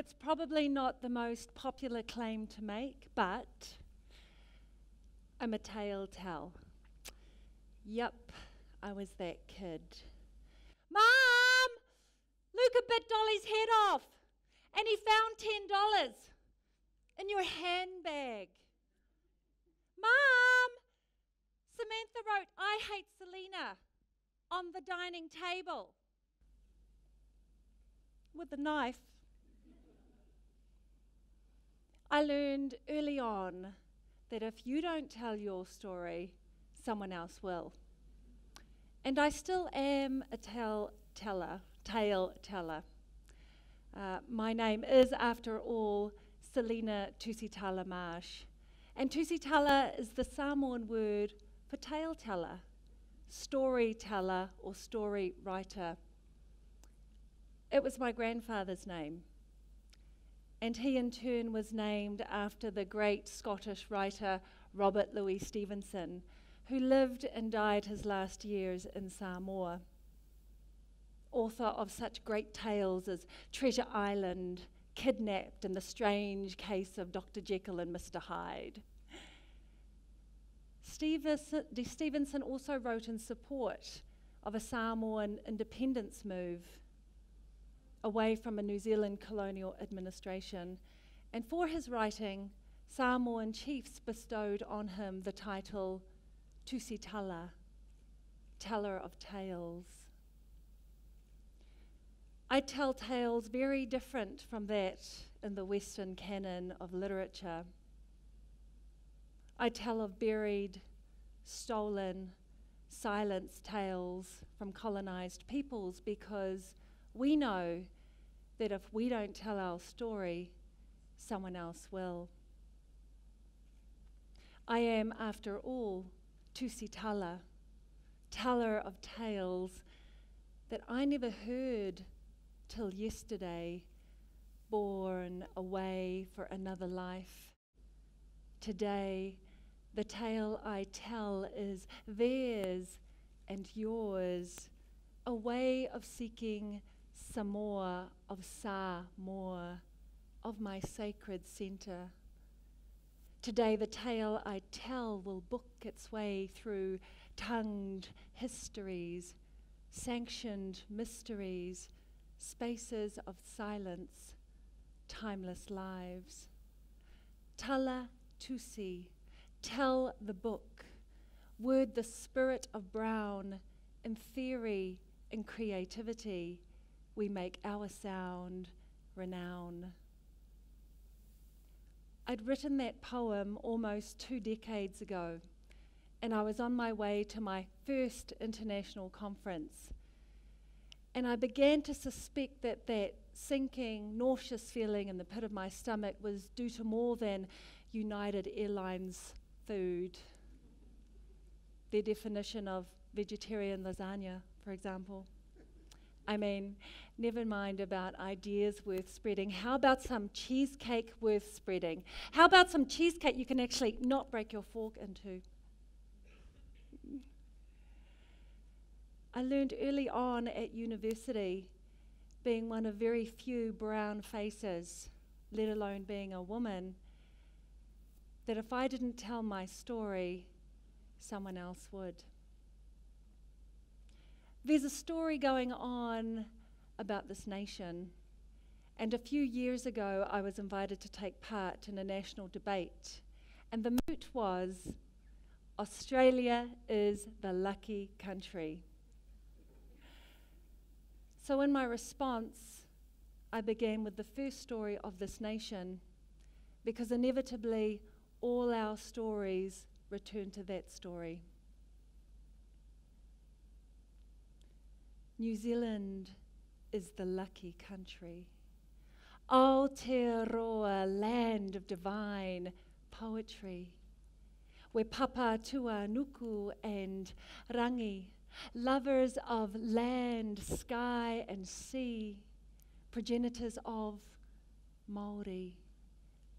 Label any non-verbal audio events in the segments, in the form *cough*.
It's probably not the most popular claim to make, but I'm a tale tell. Yup, I was that kid. Mom! Luca bit Dolly's head off, and he found $10 in your handbag. Mom! Samantha wrote, I hate Selina on the dining table with a knife. I learned early on that if you don't tell your story, someone else will. And I still am a tell teller, tale teller. Uh, my name is, after all, Selina Tusitala Marsh. And Tusitala is the Samoan word for tale teller, storyteller, or story writer. It was my grandfather's name. And he, in turn, was named after the great Scottish writer Robert Louis Stevenson, who lived and died his last years in Samoa. Author of such great tales as Treasure Island, Kidnapped, and The Strange Case of Dr. Jekyll and Mr. Hyde. Stevenson also wrote in support of a Samoan independence move away from a New Zealand colonial administration. And for his writing, Samoan chiefs bestowed on him the title Tusitala, teller of tales. I tell tales very different from that in the Western canon of literature. I tell of buried, stolen, silenced tales from colonized peoples because we know that if we don't tell our story, someone else will. I am, after all, Tusitala, teller of tales that I never heard till yesterday, born away for another life. Today, the tale I tell is theirs and yours, a way of seeking more of Sa more, of my sacred center. Today, the tale I tell will book its way through tongued histories, sanctioned mysteries, spaces of silence, timeless lives. Tala Tusi, tell the book, word the spirit of brown in theory in creativity we make our sound renown. I'd written that poem almost two decades ago, and I was on my way to my first international conference. And I began to suspect that that sinking, nauseous feeling in the pit of my stomach was due to more than United Airlines food. Their definition of vegetarian lasagna, for example. I mean, never mind about ideas worth spreading. How about some cheesecake worth spreading? How about some cheesecake you can actually not break your fork into? I learned early on at university, being one of very few brown faces, let alone being a woman, that if I didn't tell my story, someone else would. There's a story going on about this nation. And a few years ago, I was invited to take part in a national debate. And the moot was Australia is the lucky country. So, in my response, I began with the first story of this nation, because inevitably all our stories return to that story. Zealand is the lucky country. Aotearoa, land of divine poetry, where Papatūānuku, and Rangi, lovers of land, sky, and sea, progenitors of Maori.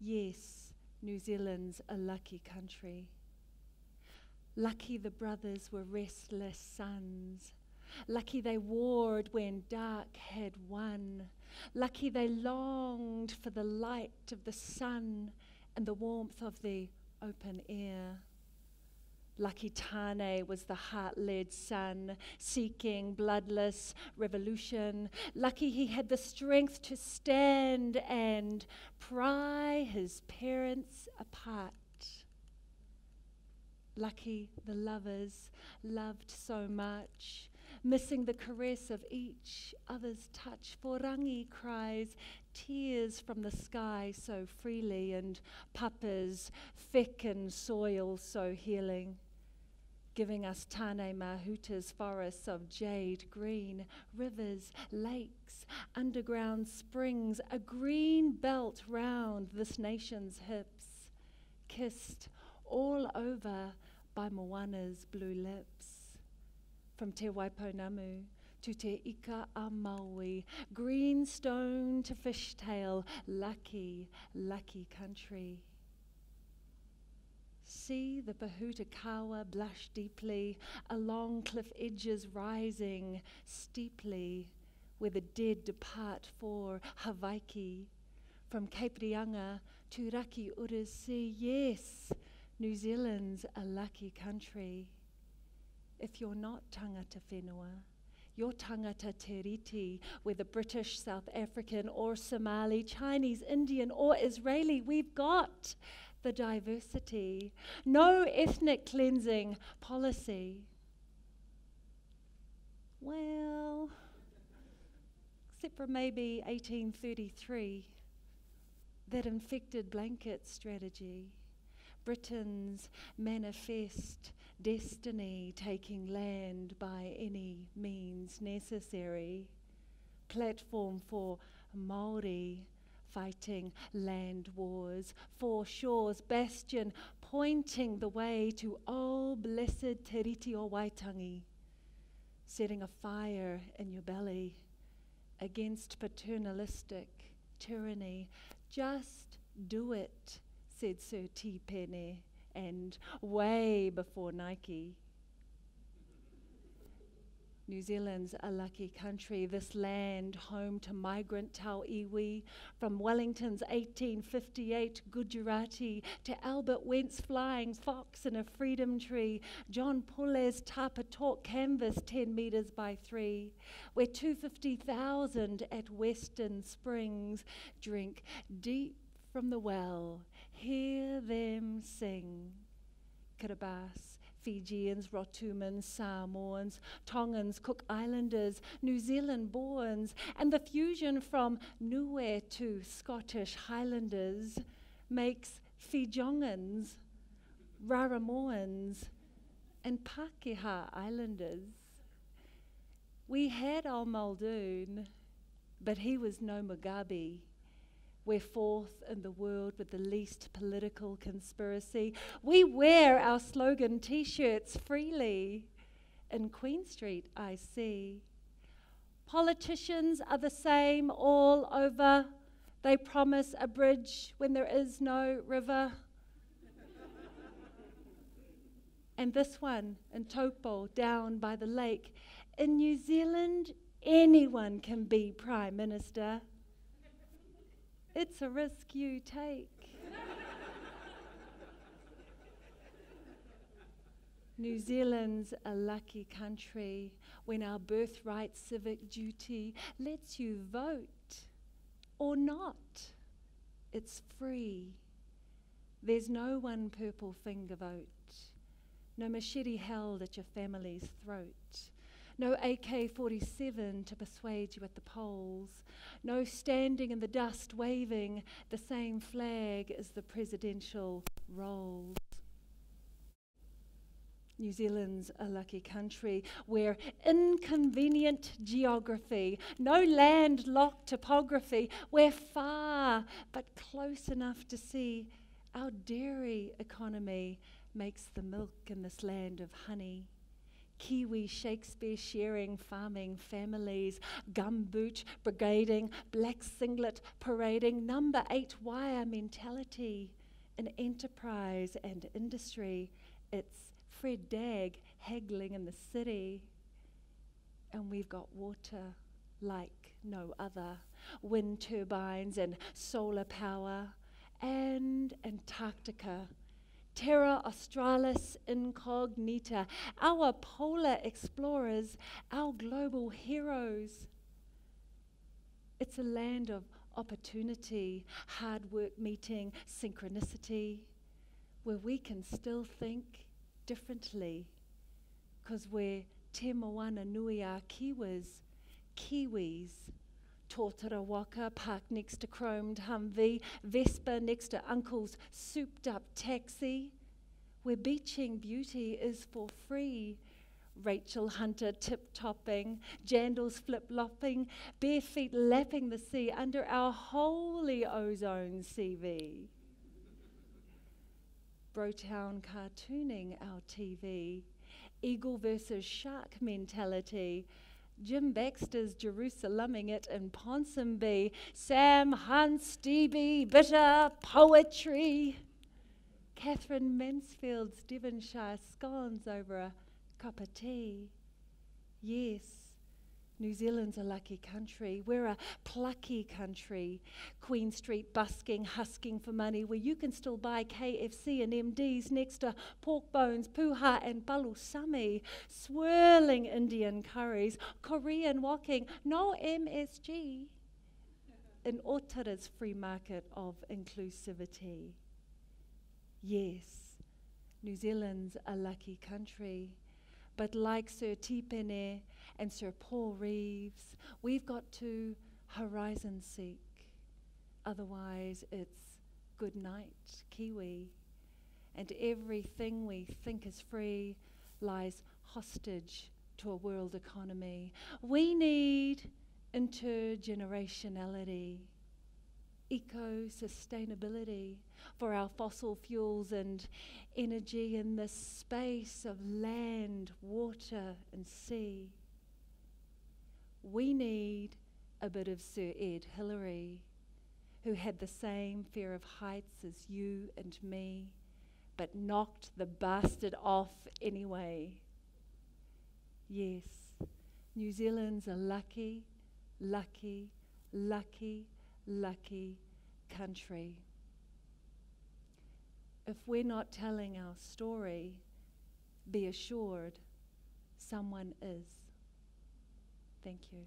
Yes, New Zealand's a lucky country. Lucky the brothers were restless sons Lucky they warred when dark had won. Lucky they longed for the light of the sun and the warmth of the open air. Lucky Tane was the heart led son seeking bloodless revolution. Lucky he had the strength to stand and pry his parents apart. Lucky the lovers loved so much, missing the caress of each other's touch. For Rangi cries tears from the sky so freely, and papa's and soil so healing giving us Tane Mahuta's forests of jade green, rivers, lakes, underground springs, a green belt round this nation's hips, kissed all over by Moana's blue lips. From Te Waipounamu to Te Ika a Maui, greenstone to fishtail, lucky, lucky country. See the Pōhutukawa blush deeply, along cliff edges rising steeply, where the dead depart for Hawaiki. From Cape Reinga to Raki Urusei, yes, New Zealand's a lucky country. If you're not tangata whenua, you're tangata tiriti, whether British, South African, or Somali, Chinese, Indian, or Israeli, we've got the diversity, no ethnic cleansing policy. Well, except for maybe 1833, that infected blanket strategy, Britain's manifest destiny taking land by any means necessary, platform for Maori fighting land wars, for shores, bastion, pointing the way to all blessed Te Tiriti o Waitangi, setting a fire in your belly against paternalistic tyranny. Just do it, said Sir Tipene, and way before Nike. New Zealand's a lucky country, this land home to migrant tau iwi, from Wellington's 1858 Gujarati to Albert Wendt's flying fox in a freedom tree, John Pule's tapa talk canvas 10 metres by 3, where 250,000 at Western Springs drink deep from the well, hear them sing. Kiribati Fijians, Rotumans, Samoans, Tongans, Cook Islanders, New Zealand borns, and the fusion from Niue to Scottish Highlanders makes Fijongans, Raramoans, and Pakeha Islanders. We had Al Muldoon, but he was no Mugabe. We're fourth in the world with the least political conspiracy. We wear our slogan t shirts freely. In Queen Street, I see. Politicians are the same all over. They promise a bridge when there is no river. *laughs* and this one in Taupo, down by the lake. In New Zealand, anyone can be Prime Minister. It's a risk you take. New Zealand's a lucky country when our birthright civic duty lets you vote or not. It's free. There's no one purple finger vote, no machete held at your family's throat no AK 47 to persuade you at the polls, no standing in the dust waving the same flag as the presidential rolls. New Zealand's a lucky country where inconvenient geography, no landlocked topography, we're far but close enough to see our dairy economy makes the milk in this land of honey. Kiwi Shakespeare sharing farming families, gumboot brigading, black singlet parading, number eight wire mentality in enterprise and industry. It's Fred Dagg haggling in the city. And we've got water like no other. Wind turbines and solar power, and Antarctica. Terra Australis Incognita, our polar explorers, our global heroes. It's a land of opportunity, hard work meeting, synchronicity, where we can still think differently because we're Te Moana Nui a Kiwis, Kiwis. Tōtara Waka, parked next to chromed Humvee, Vespa next to Uncle's souped up taxi, where beaching beauty is for free. Rachel Hunter tip topping, Jandals flip flopping, bare feet lapping the sea under our holy ozone CV. Brotown cartooning our TV, eagle versus shark mentality. Jim Baxter's Jerusaleming it in Ponsonby, Sam Hunt, Stevie, bitter poetry. Katherine Mansfield's Devonshire scones over a cup of tea. Yes, New Zealand's a lucky country. We're a plucky country. Queen Street busking, husking for money, where you can still buy KFC and MDs next to pork bones, puha, and palusami, swirling Indian curries, Korean walking, no MSG. In Otara's free market of inclusivity. Yes, New Zealand's a lucky country. But like Sir Tipene and Sir Paul Reeves, we've got to horizon seek. Otherwise, it's good night, Kiwi. And everything we think is free lies hostage to a world economy. We need intergenerationality, eco sustainability for our fossil fuels and energy in the space of land, water, and sea. We need a bit of Sir Ed Hillary, who had the same fear of heights as you and me, but knocked the bastard off anyway. Yes, New Zealand's a lucky, lucky, lucky, lucky country if we're not telling our story, be assured someone is. Thank you.